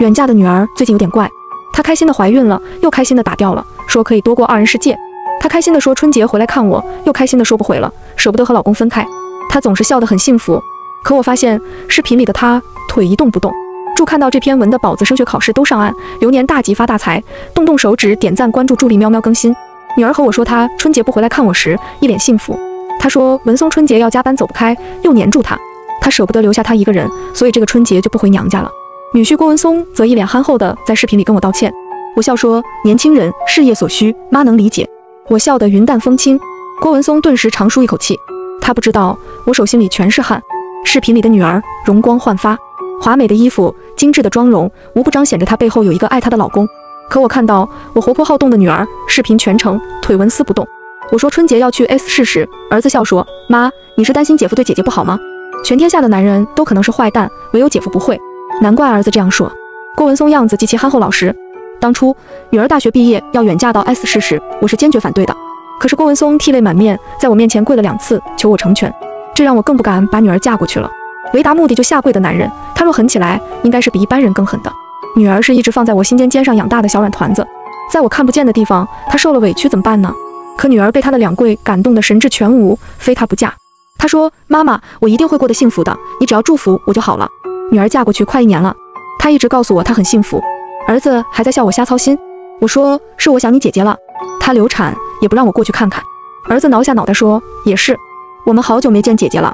远嫁的女儿最近有点怪，她开心的怀孕了，又开心的打掉了，说可以多过二人世界。她开心的说春节回来看我，又开心的说不回了，舍不得和老公分开。她总是笑得很幸福，可我发现视频里的她腿一动不动。祝看到这篇文的宝子升学考试都上岸，流年大吉发大财，动动手指点赞关注助力喵喵更新。女儿和我说她春节不回来看我时，一脸幸福。她说文松春节要加班走不开，又黏住她，她舍不得留下她一个人，所以这个春节就不回娘家了。女婿郭文松则一脸憨厚的在视频里跟我道歉，我笑说年轻人事业所需，妈能理解。我笑得云淡风轻，郭文松顿时长舒一口气，他不知道我手心里全是汗。视频里的女儿容光焕发，华美的衣服，精致的妆容，无不彰显着她背后有一个爱她的老公。可我看到我活泼好动的女儿，视频全程腿纹丝不动。我说春节要去 S 市时，儿子笑说妈，你是担心姐夫对姐姐不好吗？全天下的男人都可能是坏蛋，唯有姐夫不会。难怪儿子这样说。郭文松样子极其憨厚老实。当初女儿大学毕业要远嫁到 S 市时，我是坚决反对的。可是郭文松涕泪满面，在我面前跪了两次，求我成全，这让我更不敢把女儿嫁过去了。为达目的就下跪的男人，他若狠起来，应该是比一般人更狠的。女儿是一直放在我心尖尖上养大的小软团子，在我看不见的地方，她受了委屈怎么办呢？可女儿被他的两跪感动得神志全无，非他不嫁。她说：“妈妈，我一定会过得幸福的，你只要祝福我就好了。”女儿嫁过去快一年了，她一直告诉我她很幸福，儿子还在笑我瞎操心。我说是我想你姐姐了，她流产也不让我过去看看。儿子挠下脑袋说也是，我们好久没见姐姐了，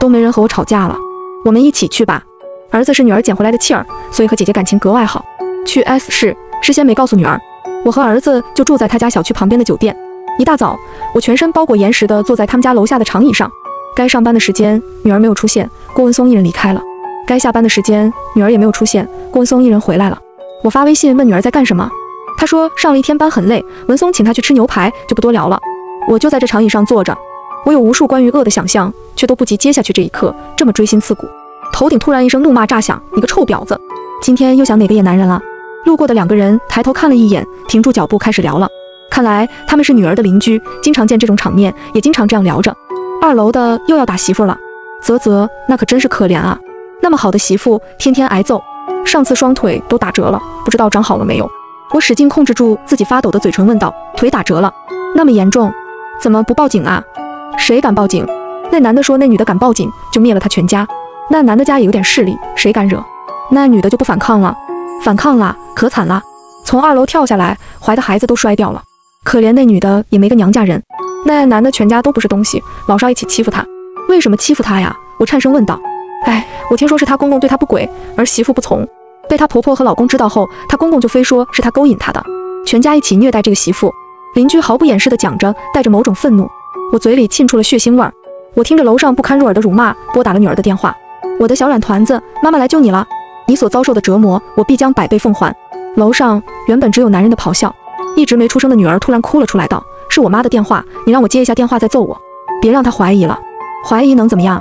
都没人和我吵架了，我们一起去吧。儿子是女儿捡回来的气儿，所以和姐姐感情格外好。去 S 市，事先没告诉女儿，我和儿子就住在他家小区旁边的酒店。一大早，我全身包裹严实的坐在他们家楼下的长椅上。该上班的时间，女儿没有出现，郭文松一人离开了。该下班的时间，女儿也没有出现，郭文松一人回来了。我发微信问女儿在干什么，她说上了一天班很累，文松请她去吃牛排，就不多聊了。我就在这长椅上坐着，我有无数关于恶的想象，却都不及接下去这一刻这么锥心刺骨。头顶突然一声怒骂炸响：“你个臭婊子！今天又想哪个野男人了？”路过的两个人抬头看了一眼，停住脚步开始聊了。看来他们是女儿的邻居，经常见这种场面，也经常这样聊着。二楼的又要打媳妇了，啧啧，那可真是可怜啊。那么好的媳妇，天天挨揍。上次双腿都打折了，不知道长好了没有？我使劲控制住自己发抖的嘴唇，问道：“腿打折了，那么严重，怎么不报警啊？谁敢报警？”那男的说：“那女的敢报警，就灭了他全家。那男的家也有点势力，谁敢惹？那女的就不反抗了？反抗了，可惨了，从二楼跳下来，怀的孩子都摔掉了。可怜那女的也没个娘家人，那男的全家都不是东西，老少一起欺负她。为什么欺负她呀？”我颤声问道。哎，我听说是她公公对她不轨，儿媳妇不从，被她婆婆和老公知道后，她公公就非说是她勾引她的，全家一起虐待这个媳妇。邻居毫不掩饰地讲着，带着某种愤怒。我嘴里沁出了血腥味儿。我听着楼上不堪入耳的辱骂，拨打了女儿的电话。我的小软团子，妈妈来救你了，你所遭受的折磨，我必将百倍奉还。楼上原本只有男人的咆哮，一直没出声的女儿突然哭了出来，道：“是我妈的电话，你让我接一下电话再揍我，别让她怀疑了，怀疑能怎么样？”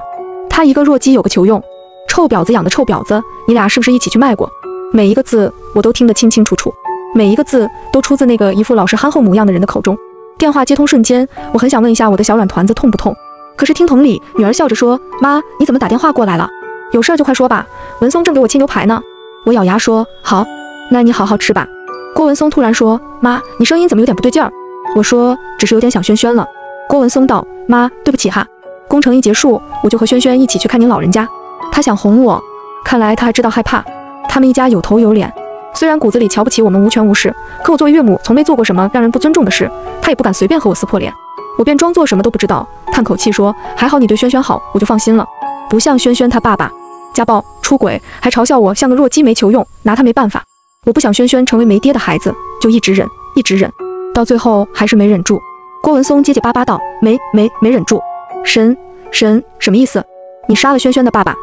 他一个弱鸡有个球用，臭婊子养的臭婊子，你俩是不是一起去卖过？每一个字我都听得清清楚楚，每一个字都出自那个一副老实憨厚模样的人的口中。电话接通瞬间，我很想问一下我的小软团子痛不痛？可是听筒里女儿笑着说：“妈，你怎么打电话过来了？有事儿就快说吧。文松正给我切牛排呢。”我咬牙说：“好，那你好好吃吧。”郭文松突然说：“妈，你声音怎么有点不对劲儿？”我说：“只是有点想轩轩了。”郭文松道：“妈，对不起哈。”工程一结束，我就和轩轩一起去看您老人家。他想哄我，看来他还知道害怕。他们一家有头有脸，虽然骨子里瞧不起我们无权无势，可我作为岳母，从没做过什么让人不尊重的事，他也不敢随便和我撕破脸。我便装作什么都不知道，叹口气说：“还好你对轩轩好，我就放心了。不像轩轩他爸爸，家暴、出轨，还嘲笑我像个弱鸡没球用，拿他没办法。我不想轩轩成为没爹的孩子，就一直忍，一直忍，到最后还是没忍住。”郭文松结结巴巴道：“没没没忍住。”神神什么意思？你杀了轩轩的爸爸？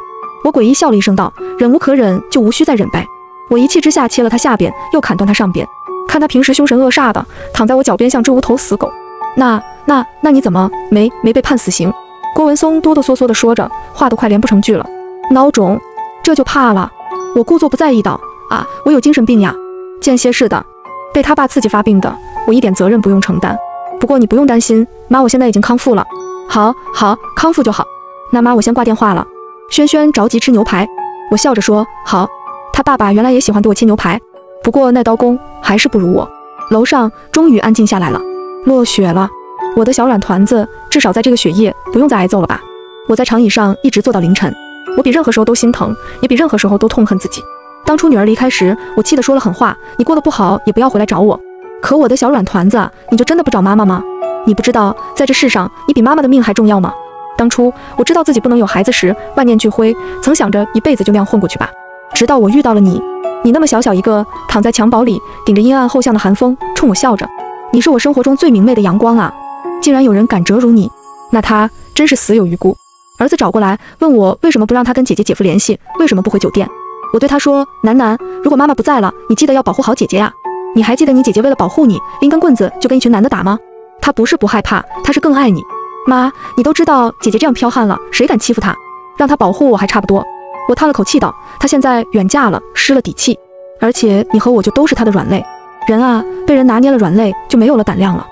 我诡异笑了一声，道：“忍无可忍，就无需再忍呗。”我一气之下切了他下边，又砍断他上边。看他平时凶神恶煞的，躺在我脚边像只无头死狗。那那那你怎么没没被判死刑？郭文松哆哆嗦嗦地说着，话都快连不成句了。孬种，这就怕了？我故作不在意道：“啊，我有精神病呀，间歇式的，被他爸刺激发病的，我一点责任不用承担。不过你不用担心，妈，我现在已经康复了。”好好康复就好，那妈我先挂电话了。轩轩着急吃牛排，我笑着说好。他爸爸原来也喜欢给我切牛排，不过那刀工还是不如我。楼上终于安静下来了，落雪了。我的小软团子，至少在这个雪夜不用再挨揍了吧？我在长椅上一直坐到凌晨。我比任何时候都心疼，也比任何时候都痛恨自己。当初女儿离开时，我气得说了狠话：“你过得不好，也不要回来找我。”可我的小软团子，你就真的不找妈妈吗？你不知道，在这世上，你比妈妈的命还重要吗？当初我知道自己不能有孩子时，万念俱灰，曾想着一辈子就那样混过去吧。直到我遇到了你，你那么小小一个，躺在襁褓里，顶着阴暗后巷的寒风，冲我笑着。你是我生活中最明媚的阳光啊！竟然有人敢折辱你，那他真是死有余辜。儿子找过来问我为什么不让他跟姐姐姐夫联系，为什么不回酒店？我对他说：“楠楠，如果妈妈不在了，你记得要保护好姐姐呀。你还记得你姐姐为了保护你，拎根棍子就跟一群男的打吗？她不是不害怕，她是更爱你。妈，你都知道姐姐这样剽悍了，谁敢欺负她？让她保护我还差不多。”我叹了口气道：“她现在远嫁了，失了底气，而且你和我就都是她的软肋。人啊，被人拿捏了软肋，就没有了胆量了。”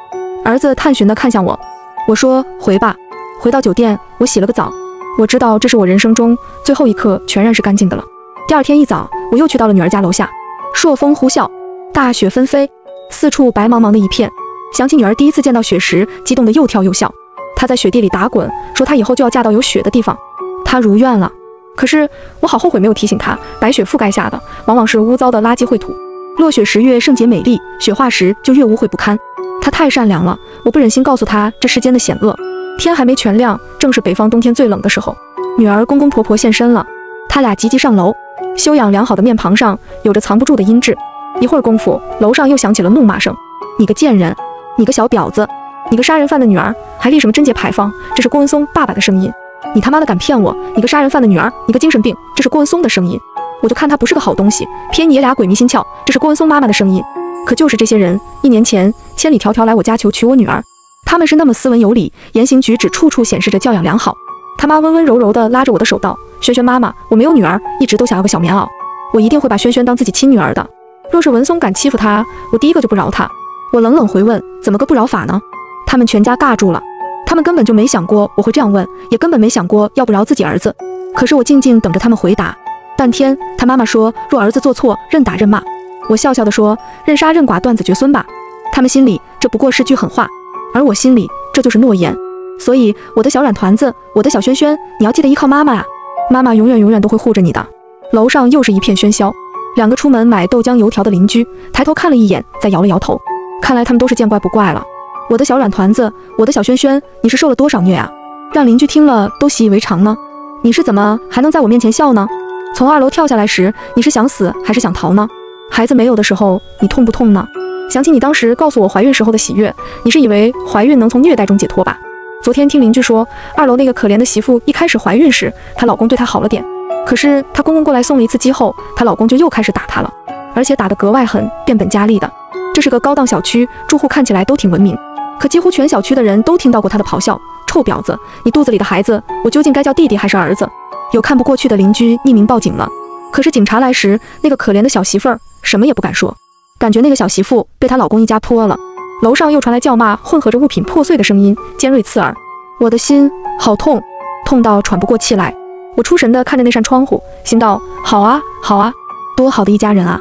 儿子探寻地看向我，我说：“回吧。”回到酒店，我洗了个澡。我知道这是我人生中最后一刻全然是干净的了。第二天一早，我又去到了女儿家楼下。朔风呼啸，大雪纷飞，四处白茫茫的一片。想起女儿第一次见到雪时，激动得又跳又笑。她在雪地里打滚，说她以后就要嫁到有雪的地方。她如愿了。可是我好后悔没有提醒她，白雪覆盖下的往往是污糟的垃圾秽土。落雪时越圣洁美丽，雪化时就越污秽不堪。她太善良了，我不忍心告诉她这世间的险恶。天还没全亮，正是北方冬天最冷的时候。女儿公公婆婆现身了，他俩急急上楼。修养良好的面庞上有着藏不住的阴鸷。一会儿功夫，楼上又响起了怒骂声：“你个贱人，你个小婊子，你个杀人犯的女儿，还立什么贞洁牌坊？”这是郭文松爸爸的声音。你他妈的敢骗我！你个杀人犯的女儿，你个精神病！这是郭文松的声音。我就看他不是个好东西，偏你爷俩鬼迷心窍。这是郭文松妈妈的声音。可就是这些人，一年前千里迢迢来我家求娶我女儿。他们是那么斯文有礼，言行举止处处显示着教养良好。他妈温温柔柔地拉着我的手道：“萱萱妈妈，我没有女儿，一直都想要个小棉袄。我一定会把萱萱当自己亲女儿的。若是文松敢欺负她，我第一个就不饶他。”我冷冷回问：“怎么个不饶法呢？”他们全家尬住了。他们根本就没想过我会这样问，也根本没想过要不饶自己儿子。可是我静静等着他们回答。半天，他妈妈说：“若儿子做错，任打任骂。”我笑笑地说：“任杀任剐，断子绝孙吧。”他们心里这不过是句狠话。而我心里，这就是诺言。所以，我的小软团子，我的小轩轩，你要记得依靠妈妈啊！妈妈永远永远都会护着你的。楼上又是一片喧嚣，两个出门买豆浆油条的邻居抬头看了一眼，再摇了摇头。看来他们都是见怪不怪了。我的小软团子，我的小轩轩，你是受了多少虐啊？让邻居听了都习以为常呢？你是怎么还能在我面前笑呢？从二楼跳下来时，你是想死还是想逃呢？孩子没有的时候，你痛不痛呢？想起你当时告诉我怀孕时候的喜悦，你是以为怀孕能从虐待中解脱吧？昨天听邻居说，二楼那个可怜的媳妇一开始怀孕时，她老公对她好了点，可是她公公过来送了一次鸡后，她老公就又开始打她了，而且打得格外狠，变本加厉的。这是个高档小区，住户看起来都挺文明，可几乎全小区的人都听到过他的咆哮：“臭婊子，你肚子里的孩子，我究竟该叫弟弟还是儿子？”有看不过去的邻居匿名报警了，可是警察来时，那个可怜的小媳妇儿什么也不敢说。感觉那个小媳妇被她老公一家泼了，楼上又传来叫骂，混合着物品破碎的声音，尖锐刺耳。我的心好痛，痛到喘不过气来。我出神地看着那扇窗户，心道：好啊，好啊，多好的一家人啊！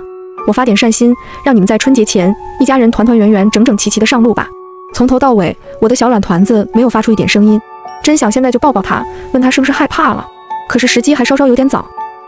我发点善心，让你们在春节前一家人团团圆圆、整整齐齐的上路吧。从头到尾，我的小软团子没有发出一点声音，真想现在就抱抱他，问他是不是害怕了。可是时机还稍稍有点早，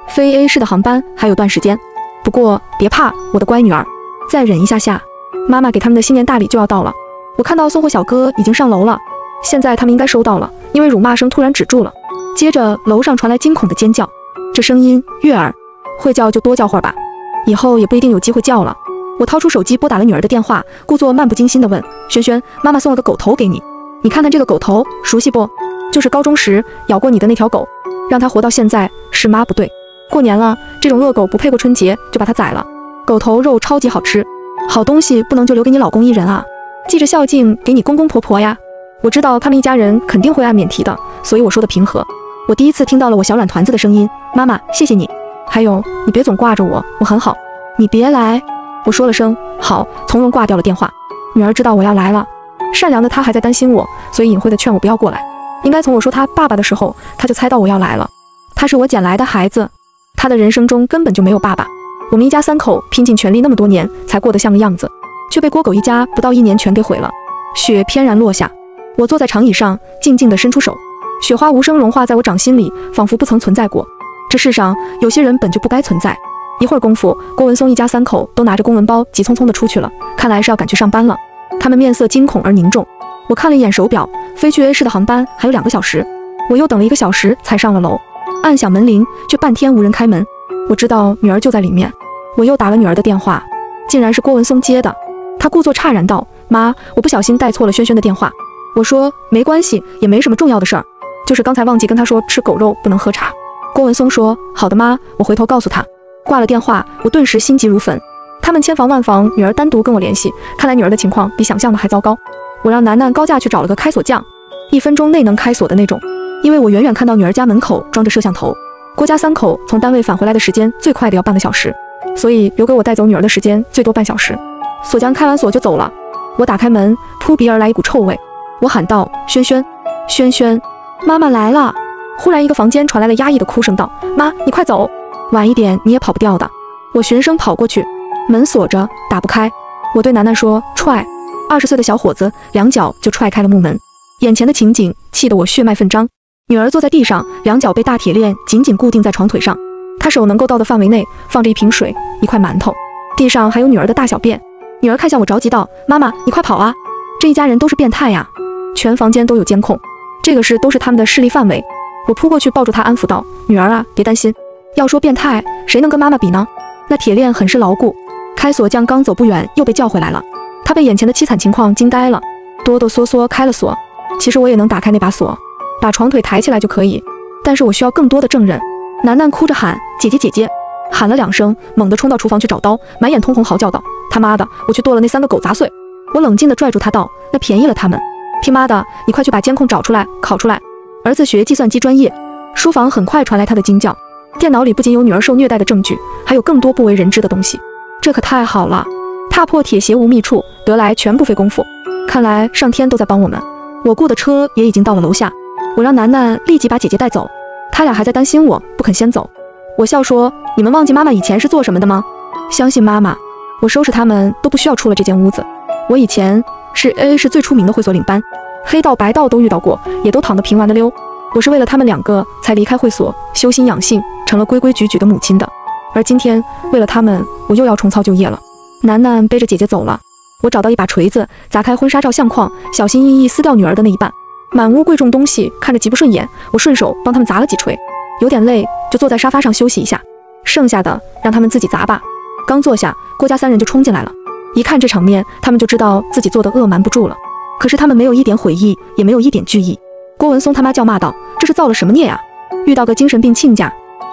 飞 A 市的航班还有段时间。不过别怕，我的乖女儿。再忍一下下，妈妈给他们的新年大礼就要到了。我看到送货小哥已经上楼了，现在他们应该收到了，因为辱骂声突然止住了。接着楼上传来惊恐的尖叫，这声音悦耳，会叫就多叫会儿吧，以后也不一定有机会叫了。我掏出手机拨打了女儿的电话，故作漫不经心地问轩轩：“妈妈送了个狗头给你，你看看这个狗头熟悉不？就是高中时咬过你的那条狗，让它活到现在是妈不对。过年了，这种恶狗不配过春节，就把它宰了。”狗头肉超级好吃，好东西不能就留给你老公一人啊！记着孝敬给你公公婆婆呀！我知道他们一家人肯定会按免提的，所以我说的平和。我第一次听到了我小软团子的声音，妈妈，谢谢你。还有，你别总挂着我，我很好。你别来。我说了声好，从容挂掉了电话。女儿知道我要来了，善良的她还在担心我，所以隐晦的劝我不要过来。应该从我说他爸爸的时候，他就猜到我要来了。他是我捡来的孩子，他的人生中根本就没有爸爸。我们一家三口拼尽全力那么多年才过得像个样子，却被郭狗一家不到一年全给毁了。雪翩然落下，我坐在长椅上，静静地伸出手，雪花无声融化在我掌心里，仿佛不曾存在过。这世上有些人本就不该存在。一会儿功夫，郭文松一家三口都拿着公文包急匆匆地出去了，看来是要赶去上班了。他们面色惊恐而凝重。我看了一眼手表，飞去 A 市的航班还有两个小时。我又等了一个小时才上了楼，按响门铃，却半天无人开门。我知道女儿就在里面，我又打了女儿的电话，竟然是郭文松接的。他故作诧然道：“妈，我不小心带错了轩轩的电话。”我说：“没关系，也没什么重要的事儿，就是刚才忘记跟他说吃狗肉不能喝茶。”郭文松说：“好的，妈，我回头告诉他。”挂了电话，我顿时心急如焚。他们千防万防女儿单独跟我联系，看来女儿的情况比想象的还糟糕。我让楠楠高价去找了个开锁匠，一分钟内能开锁的那种。因为我远远看到女儿家门口装着摄像头，郭家三口从单位返回来的时间最快的要半个小时，所以留给我带走女儿的时间最多半小时。锁匠开完锁就走了，我打开门，扑鼻而来一股臭味，我喊道：“轩轩，轩轩，妈妈来了！”忽然一个房间传来了压抑的哭声，道：“妈，你快走，晚一点你也跑不掉的。”我循声跑过去，门锁着，打不开。我对楠楠说：“踹！”二十岁的小伙子两脚就踹开了木门，眼前的情景气得我血脉奋张。女儿坐在地上，两脚被大铁链紧紧固定在床腿上。她手能够到的范围内放着一瓶水、一块馒头，地上还有女儿的大小便。女儿看向我，着急道：“妈妈，你快跑啊！这一家人都是变态呀！全房间都有监控，这个是都是他们的势力范围。”我扑过去抱住她，安抚道：“女儿啊，别担心。要说变态，谁能跟妈妈比呢？那铁链很是牢固。”开锁匠刚走不远，又被叫回来了。他被眼前的凄惨情况惊呆了，哆哆嗦嗦开了锁。其实我也能打开那把锁。把床腿抬起来就可以，但是我需要更多的证人。楠楠哭着喊：“姐姐，姐姐！”喊了两声，猛地冲到厨房去找刀，满眼通红，嚎叫道：“他妈的，我去剁了那三个狗杂碎！”我冷静地拽住他道：“那便宜了他们，听妈的，你快去把监控找出来，拷出来！”儿子学计算机专业，书房很快传来他的惊叫。电脑里不仅有女儿受虐待的证据，还有更多不为人知的东西，这可太好了！踏破铁鞋无觅处，得来全不费工夫。看来上天都在帮我们。我雇的车也已经到了楼下。我让楠楠立即把姐姐带走，他俩还在担心我不肯先走。我笑说：“你们忘记妈妈以前是做什么的吗？相信妈妈，我收拾他们都不需要出了这间屋子。我以前是 A A 市最出名的会所领班，黑道白道都遇到过，也都躺得平完的溜。我是为了他们两个才离开会所，修心养性，成了规规矩矩的母亲的。而今天为了他们，我又要重操旧业了。”楠楠背着姐姐走了，我找到一把锤子，砸开婚纱照相框，小心翼翼撕掉女儿的那一半。满屋贵重东西，看着极不顺眼，我顺手帮他们砸了几锤，有点累，就坐在沙发上休息一下。剩下的让他们自己砸吧。刚坐下，郭家三人就冲进来了。一看这场面，他们就知道自己做的恶瞒不住了。可是他们没有一点悔意，也没有一点惧意。郭文松他妈叫骂道：“这是造了什么孽呀？遇到个精神病亲家，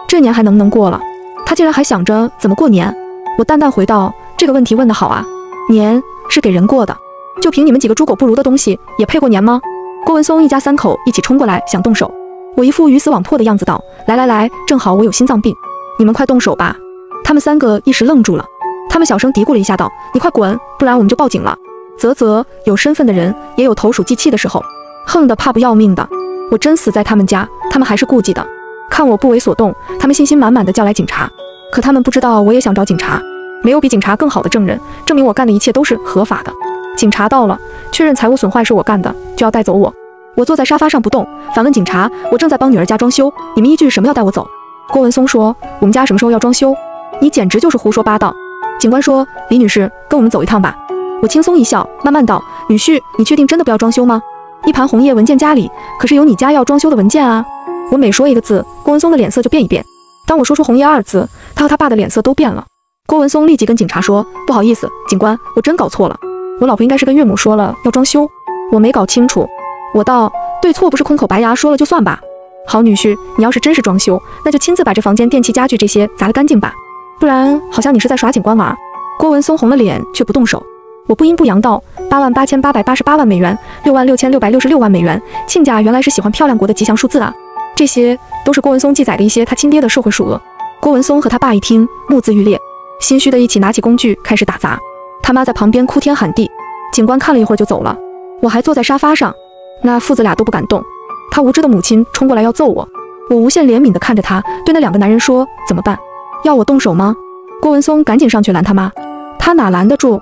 这年还能不能过了？他竟然还想着怎么过年。”我淡淡回道：“这个问题问得好啊，年是给人过的，就凭你们几个猪狗不如的东西，也配过年吗？”郭文松一家三口一起冲过来，想动手。我一副鱼死网破的样子道：“来来来，正好我有心脏病，你们快动手吧。”他们三个一时愣住了，他们小声嘀咕了一下，道：“你快滚，不然我们就报警了。”啧啧，有身份的人也有投鼠忌器的时候，横的怕不要命的。我真死在他们家，他们还是顾忌的。看我不为所动，他们信心满满的叫来警察。可他们不知道，我也想找警察。没有比警察更好的证人，证明我干的一切都是合法的。警察到了，确认财物损坏是我干的，就要带走我。我坐在沙发上不动，反问警察：“我正在帮女儿家装修，你们依据什么要带我走？”郭文松说：“我们家什么时候要装修？你简直就是胡说八道。”警官说：“李女士，跟我们走一趟吧。”我轻松一笑，慢慢道：“女婿，你确定真的不要装修吗？一盘红叶文件夹里可是有你家要装修的文件啊！”我每说一个字，郭文松的脸色就变一变。当我说出红叶二字，他和他爸的脸色都变了。郭文松立即跟警察说：“不好意思，警官，我真搞错了。”我老婆应该是跟岳母说了要装修，我没搞清楚。我道对错不是空口白牙说了就算吧。好女婿，你要是真是装修，那就亲自把这房间电器家具这些砸得干净吧，不然好像你是在耍警官玩。郭文松红了脸却不动手。我不阴不阳道八万八千八百八十八万美元，六万六千六百六十六万美元。亲家原来是喜欢漂亮国的吉祥数字啊，这些都是郭文松记载的一些他亲爹的社会数额。郭文松和他爸一听，目眦欲裂，心虚的一起拿起工具开始打砸。他妈在旁边哭天喊地，警官看了一会儿就走了。我还坐在沙发上，那父子俩都不敢动。他无知的母亲冲过来要揍我，我无限怜悯地看着他，对那两个男人说：“怎么办？要我动手吗？”郭文松赶紧上去拦他妈，他哪拦得住？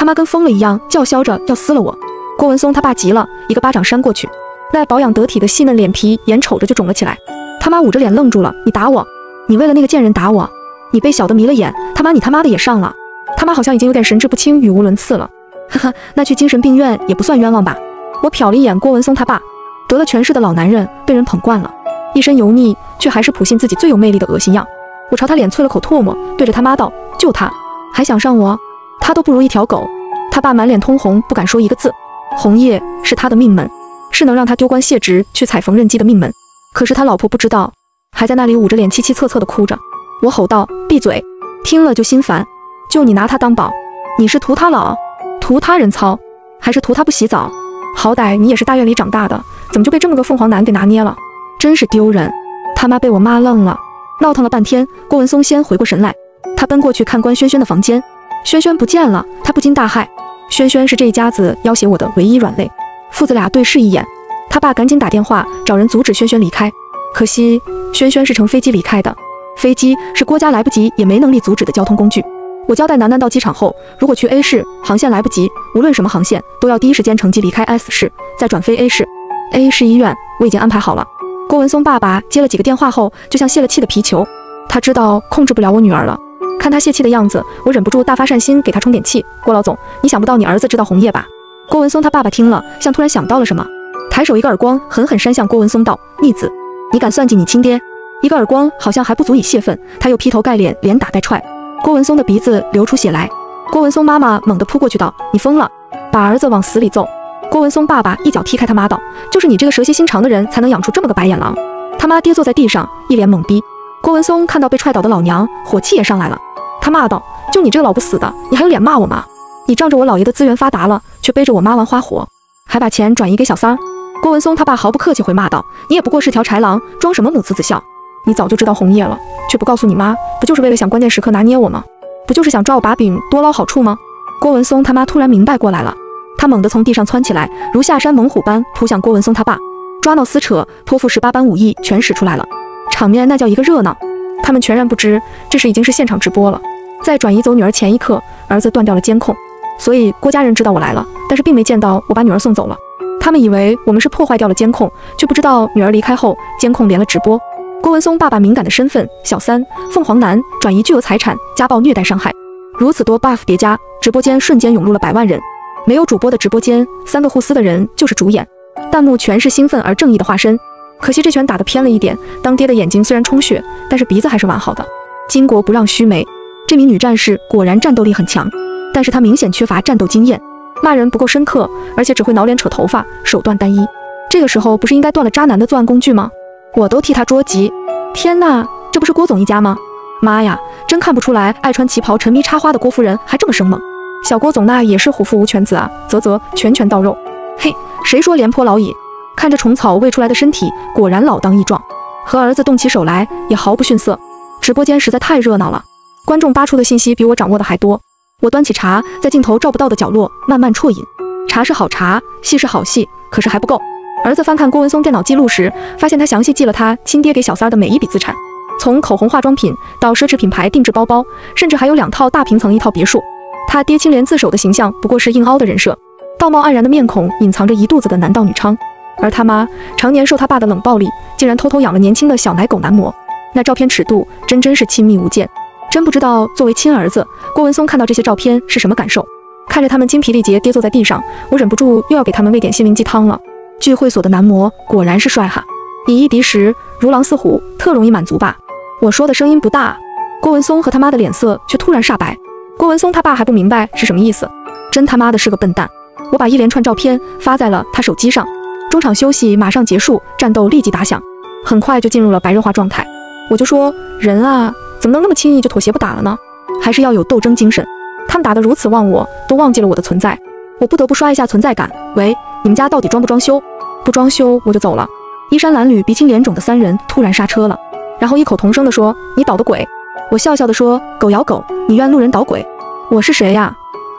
他妈跟疯了一样叫嚣着要撕了我。郭文松他爸急了，一个巴掌扇过去，那保养得体的细嫩脸皮眼瞅着就肿了起来。他妈捂着脸愣住了，你打我？你为了那个贱人打我？你被小的迷了眼？他妈你他妈的也上了？他妈好像已经有点神志不清，语无伦次了。呵呵，那去精神病院也不算冤枉吧？我瞟了一眼郭文松他爸，得了权势的老男人，被人捧惯了，一身油腻，却还是普信自己最有魅力的恶心样。我朝他脸啐了口唾沫，对着他妈道：就他还想上我？他都不如一条狗。他爸满脸通红，不敢说一个字。红叶是他的命门，是能让他丢官卸职去踩缝纫机的命门。可是他老婆不知道，还在那里捂着脸凄凄恻恻地哭着。我吼道：闭嘴！听了就心烦。就你拿他当宝，你是图他老，图他人糙，还是图他不洗澡？好歹你也是大院里长大的，怎么就被这么个凤凰男给拿捏了？真是丢人！他妈被我妈愣了，闹腾了半天，郭文松先回过神来，他奔过去看关轩轩的房间，轩轩不见了，他不禁大骇。轩轩是这一家子要挟我的唯一软肋。父子俩对视一眼，他爸赶紧打电话找人阻止轩轩离开，可惜轩轩是乘飞机离开的，飞机是郭家来不及也没能力阻止的交通工具。我交代楠楠到机场后，如果去 A 市航线来不及，无论什么航线都要第一时间乘机离开 S 市，再转飞 A 市。A 市医院我已经安排好了。郭文松爸爸接了几个电话后，就像泄了气的皮球。他知道控制不了我女儿了，看他泄气的样子，我忍不住大发善心给他充点气。郭老总，你想不到你儿子知道红叶吧？郭文松他爸爸听了，像突然想到了什么，抬手一个耳光，狠狠扇向郭文松，道：逆子，你敢算计你亲爹？一个耳光好像还不足以泄愤，他又劈头盖脸，连打带踹。郭文松的鼻子流出血来，郭文松妈妈猛地扑过去道：“你疯了，把儿子往死里揍！”郭文松爸爸一脚踢开他妈道：“就是你这个蛇蝎心肠的人，才能养出这么个白眼狼！”他妈跌坐在地上，一脸懵逼。郭文松看到被踹倒的老娘，火气也上来了，他骂道：“就你这个老不死的，你还有脸骂我吗？你仗着我老爷的资源发达了，却背着我妈玩花活，还把钱转移给小三儿！”郭文松他爸毫不客气回骂道：“你也不过是条豺狼，装什么母慈子孝？”你早就知道红叶了，却不告诉你妈，不就是为了想关键时刻拿捏我吗？不就是想抓我把柄，多捞好处吗？郭文松他妈突然明白过来了，他猛地从地上窜起来，如下山猛虎般扑向郭文松他爸，抓挠撕扯，泼妇十八般武艺全使出来了，场面那叫一个热闹。他们全然不知这时已经是现场直播了。在转移走女儿前一刻，儿子断掉了监控，所以郭家人知道我来了，但是并没见到我把女儿送走了。他们以为我们是破坏掉了监控，却不知道女儿离开后，监控连了直播。郭文松爸爸敏感的身份，小三凤凰男转移巨额财产，家暴虐待伤害，如此多 buff 叠加，直播间瞬间涌入了百万人。没有主播的直播间，三个互撕的人就是主演，弹幕全是兴奋而正义的化身。可惜这拳打得偏了一点，当爹的眼睛虽然充血，但是鼻子还是完好的。巾帼不让须眉，这名女战士果然战斗力很强，但是她明显缺乏战斗经验，骂人不够深刻，而且只会挠脸扯头发，手段单一。这个时候不是应该断了渣男的作案工具吗？我都替他着急，天哪，这不是郭总一家吗？妈呀，真看不出来，爱穿旗袍、沉迷插花的郭夫人还这么生猛。小郭总那也是虎父无犬子啊，啧啧，拳拳到肉。嘿，谁说廉颇老矣？看着虫草喂出来的身体，果然老当益壮，和儿子动起手来也毫不逊色。直播间实在太热闹了，观众扒出的信息比我掌握的还多。我端起茶，在镜头照不到的角落慢慢啜饮。茶是好茶，戏是好戏，可是还不够。儿子翻看郭文松电脑记录时，发现他详细记了他亲爹给小三儿的每一笔资产，从口红、化妆品到奢侈品牌定制包包，甚至还有两套大平层一套别墅。他爹清廉自守的形象不过是硬凹的人设，道貌岸然的面孔隐藏着一肚子的男盗女娼。而他妈常年受他爸的冷暴力，竟然偷偷养了年轻的小奶狗男模。那照片尺度真真是亲密无间，真不知道作为亲儿子郭文松看到这些照片是什么感受。看着他们精疲力竭跌坐在地上，我忍不住又要给他们喂点心灵鸡汤了。聚会所的男模果然是帅哈，以一敌十，如狼似虎，特容易满足吧？我说的声音不大，郭文松和他妈的脸色却突然煞白。郭文松他爸还不明白是什么意思，真他妈的是个笨蛋。我把一连串照片发在了他手机上。中场休息马上结束，战斗立即打响，很快就进入了白热化状态。我就说人啊，怎么能那么轻易就妥协不打了呢？还是要有斗争精神。他们打得如此忘我，都忘记了我的存在。我不得不刷一下存在感。喂，你们家到底装不装修？不装修我就走了。衣衫褴褛、鼻青脸肿的三人突然刹车了，然后异口同声地说：“你捣的鬼！”我笑笑地说：“狗咬狗，你怨路人捣鬼？我是谁呀？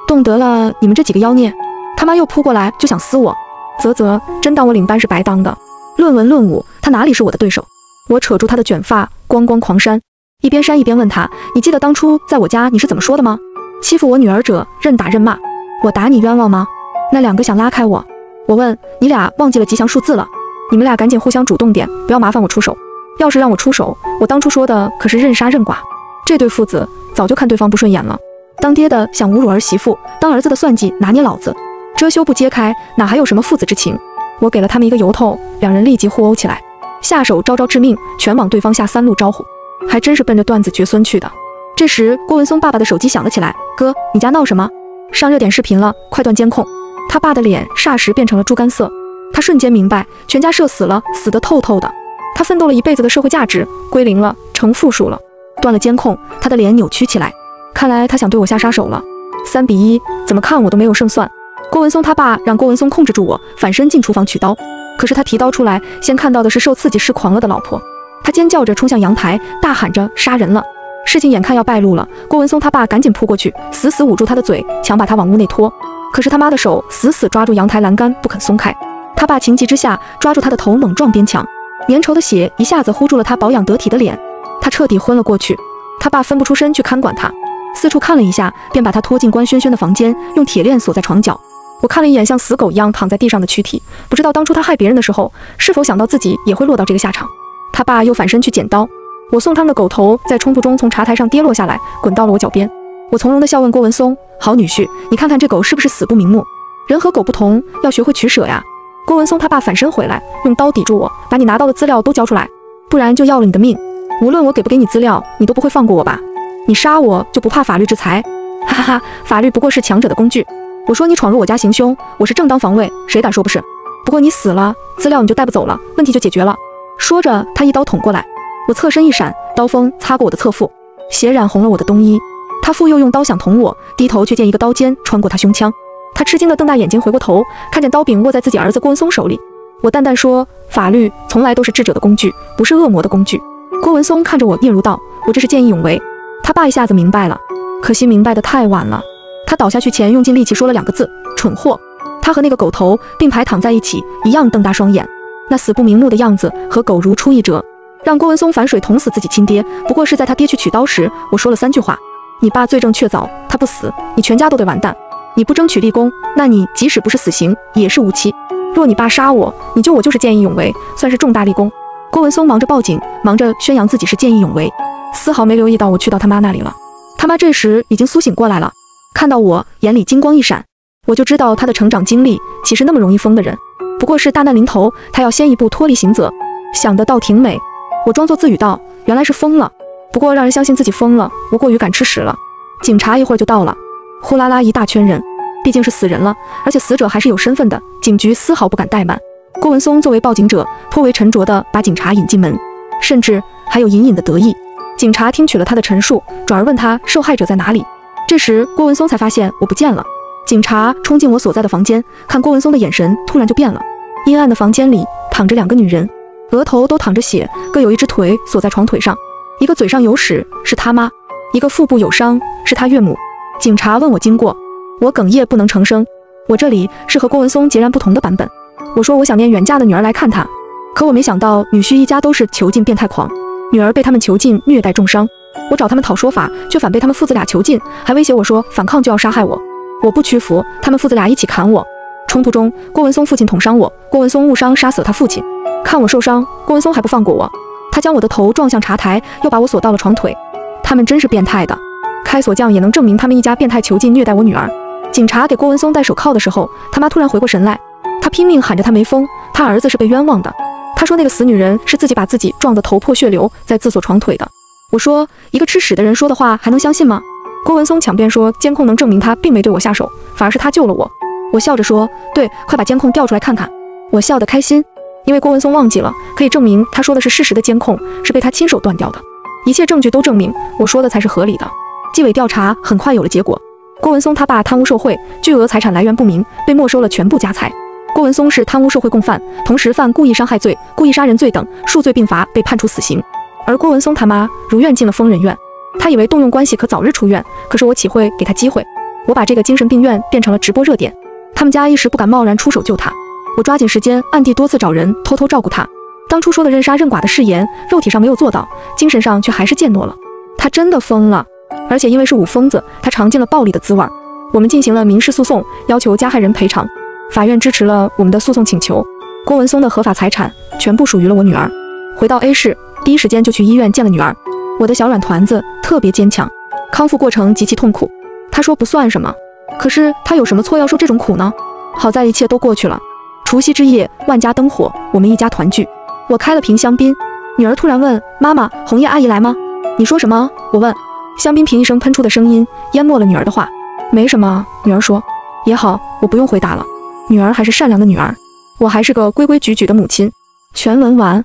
动得了你们这几个妖孽！他妈又扑过来就想撕我！啧啧，真当我领班是白当的？论文论武，他哪里是我的对手？我扯住他的卷发，咣咣狂扇。一边扇一边问他：“你记得当初在我家你是怎么说的吗？欺负我女儿者，任打任骂。我打你冤枉吗？”那两个想拉开我，我问：“你俩忘记了吉祥数字了？你们俩赶紧互相主动点，不要麻烦我出手。要是让我出手，我当初说的可是任杀任剐。这对父子早就看对方不顺眼了。当爹的想侮辱儿媳妇，当儿子的算计拿捏老子，遮羞布揭开，哪还有什么父子之情？我给了他们一个由头，两人立即互殴起来。”下手招招致命，全往对方下三路招呼，还真是奔着段子绝孙去的。这时，郭文松爸爸的手机响了起来：“哥，你家闹什么？上热点视频了，快断监控！”他爸的脸霎时变成了猪肝色，他瞬间明白，全家社死了，死得透透的。他奋斗了一辈子的社会价值归零了，成负数了。断了监控，他的脸扭曲起来，看来他想对我下杀手了。三比一，怎么看我都没有胜算。郭文松他爸让郭文松控制住我，反身进厨房取刀。可是他提刀出来，先看到的是受刺激失狂了的老婆。他尖叫着冲向阳台，大喊着杀人了。事情眼看要败露了，郭文松他爸赶紧扑过去，死死捂住他的嘴，强把他往屋内拖。可是他妈的手死死抓住阳台栏杆不肯松开。他爸情急之下抓住他的头猛撞边墙，粘稠的血一下子糊住了他保养得体的脸，他彻底昏了过去。他爸分不出身去看管他，四处看了一下，便把他拖进关轩轩的房间，用铁链锁在床角。我看了一眼像死狗一样躺在地上的躯体，不知道当初他害别人的时候，是否想到自己也会落到这个下场。他爸又反身去捡刀，我送他们的狗头在冲突中从茶台上跌落下来，滚到了我脚边。我从容地笑问郭文松：“好女婿，你看看这狗是不是死不瞑目？人和狗不同，要学会取舍呀。”郭文松他爸反身回来，用刀抵住我：“把你拿到的资料都交出来，不然就要了你的命。无论我给不给你资料，你都不会放过我吧？你杀我就不怕法律制裁？哈哈哈，法律不过是强者的工具。”我说你闯入我家行凶，我是正当防卫，谁敢说不是？不过你死了，资料你就带不走了，问题就解决了。说着，他一刀捅过来，我侧身一闪，刀锋擦过我的侧腹，血染红了我的冬衣。他父又用刀想捅我，低头却见一个刀尖穿过他胸腔，他吃惊的瞪大眼睛，回过头，看见刀柄握在自己儿子郭文松手里。我淡淡说：法律从来都是智者的工具，不是恶魔的工具。郭文松看着我，嗫嚅道：我这是见义勇为。他爸一下子明白了，可惜明白的太晚了。他倒下去前，用尽力气说了两个字：“蠢货。”他和那个狗头并排躺在一起，一样瞪大双眼，那死不瞑目的样子和狗如出一辙，让郭文松反水捅死自己亲爹。不过是在他爹去取刀时，我说了三句话：“你爸罪证确凿，他不死，你全家都得完蛋。你不争取立功，那你即使不是死刑，也是无期。若你爸杀我，你救我就是见义勇为，算是重大立功。”郭文松忙着报警，忙着宣扬自己是见义勇为，丝毫没留意到我去到他妈那里了。他妈这时已经苏醒过来了。看到我，眼里金光一闪，我就知道他的成长经历岂是那么容易疯的人，不过是大难临头，他要先一步脱离刑责，想得倒挺美。我装作自语道：“原来是疯了，不过让人相信自己疯了，我过于敢吃屎了。”警察一会儿就到了，呼啦啦一大圈人，毕竟是死人了，而且死者还是有身份的，警局丝毫不敢怠慢。郭文松作为报警者，颇为沉着地把警察引进门，甚至还有隐隐的得意。警察听取了他的陈述，转而问他受害者在哪里。这时，郭文松才发现我不见了。警察冲进我所在的房间，看郭文松的眼神突然就变了。阴暗的房间里躺着两个女人，额头都淌着血，各有一只腿锁在床腿上。一个嘴上有屎，是他妈；一个腹部有伤，是他岳母。警察问我经过，我哽咽不能成声。我这里是和郭文松截然不同的版本。我说我想念远嫁的女儿来看他，可我没想到女婿一家都是囚禁变态狂，女儿被他们囚禁虐待重伤。我找他们讨说法，却反被他们父子俩囚禁，还威胁我说反抗就要杀害我。我不屈服，他们父子俩一起砍我。冲突中，郭文松父亲捅伤我，郭文松误伤杀死了他父亲。看我受伤，郭文松还不放过我，他将我的头撞向茶台，又把我锁到了床腿。他们真是变态的，开锁匠也能证明他们一家变态囚禁虐待我女儿。警察给郭文松戴手铐的时候，他妈突然回过神来，他拼命喊着他没疯，他儿子是被冤枉的。他说那个死女人是自己把自己撞得头破血流，再自锁床腿的。我说一个吃屎的人说的话还能相信吗？郭文松抢辩说监控能证明他并没对我下手，反而是他救了我。我笑着说对，快把监控调出来看看。我笑得开心，因为郭文松忘记了可以证明他说的是事实的监控是被他亲手断掉的。一切证据都证明我说的才是合理的。纪委调查很快有了结果，郭文松他爸贪污受贿，巨额财产来源不明，被没收了全部家财。郭文松是贪污受贿共犯，同时犯故意伤害罪、故意杀人罪等数罪并罚，被判处死刑。而郭文松他妈如愿进了疯人院，他以为动用关系可早日出院，可是我岂会给他机会？我把这个精神病院变成了直播热点，他们家一时不敢贸然出手救他，我抓紧时间暗地多次找人偷偷照顾他。当初说的任杀任剐的誓言，肉体上没有做到，精神上却还是践诺了。他真的疯了，而且因为是五疯子，他尝尽了暴力的滋味。我们进行了民事诉讼，要求加害人赔偿。法院支持了我们的诉讼请求。郭文松的合法财产全部属于了我女儿。回到 A 市，第一时间就去医院见了女儿。我的小软团子特别坚强，康复过程极其痛苦。他说不算什么，可是他有什么错要受这种苦呢？好在一切都过去了。除夕之夜，万家灯火，我们一家团聚。我开了瓶香槟，女儿突然问妈妈：“红叶阿姨来吗？”你说什么？我问。香槟瓶一声喷出的声音淹没了女儿的话。没什么，女儿说。也好，我不用回答了。女儿还是善良的女儿，我还是个规规矩矩的母亲。全文完。